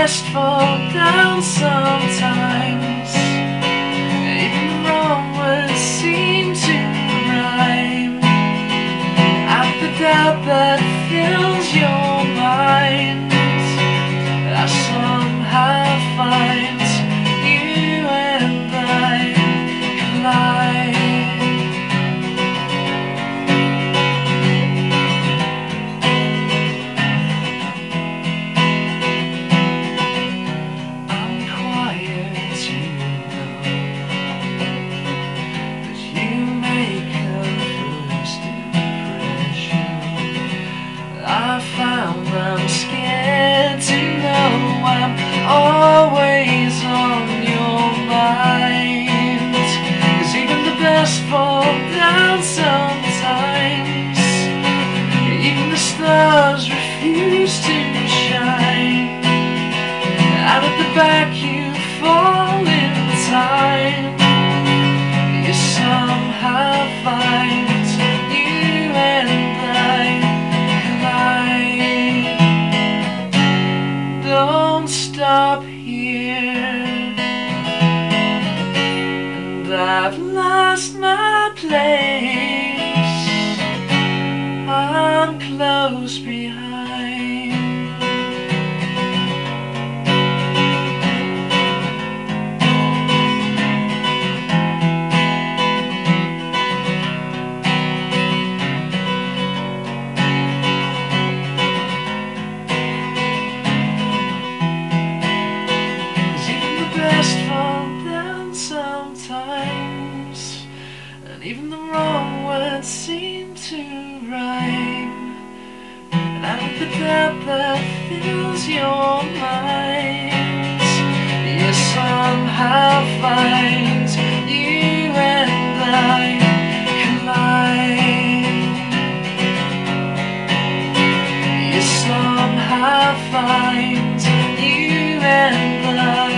best fall down sometime. up here. And I've lost my place. I'm close behind. that seem to rhyme. And at the doubt that fills your mind. You somehow find you and I collide You somehow find you and I